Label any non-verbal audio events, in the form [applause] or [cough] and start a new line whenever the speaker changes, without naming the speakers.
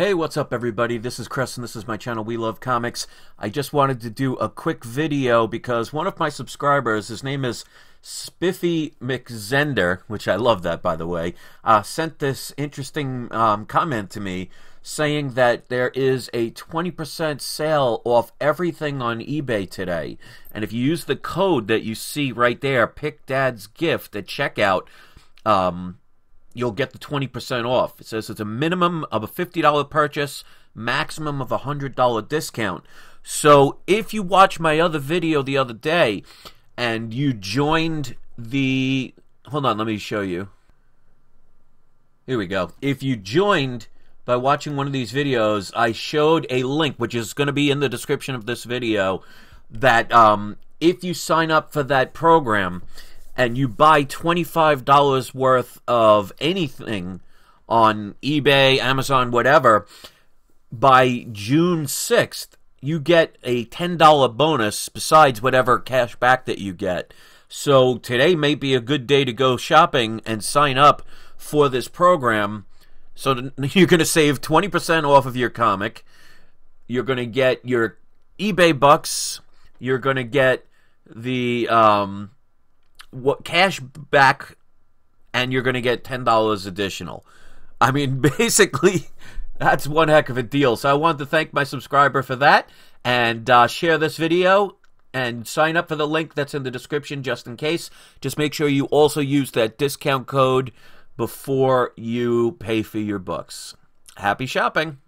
Hey, what's up, everybody? This is Chris, and this is my channel, We Love Comics. I just wanted to do a quick video because one of my subscribers, his name is Spiffy McZender, which I love that, by the way, uh, sent this interesting um, comment to me saying that there is a 20% sale off everything on eBay today. And if you use the code that you see right there, Pick Dad's Gift at checkout, um, you'll get the 20% off. It says it's a minimum of a $50 purchase, maximum of a $100 discount. So if you watch my other video the other day and you joined the. Hold on, let me show you. Here we go. If you joined by watching one of these videos, I showed a link, which is going to be in the description of this video, that um, if you sign up for that program, and you buy $25 worth of anything on eBay, Amazon, whatever, by June 6th, you get a $10 bonus besides whatever cash back that you get. So today may be a good day to go shopping and sign up for this program. So [laughs] you're going to save 20% off of your comic. You're going to get your eBay bucks. You're going to get the um, what cash back and you're going to get $10 additional. I mean, [laughs] basically, that's one heck of a deal. So I want to thank my subscriber for that and uh, share this video and sign up for the link that's in the description just in case. Just make sure you also use that discount code before you pay for your books. Happy shopping!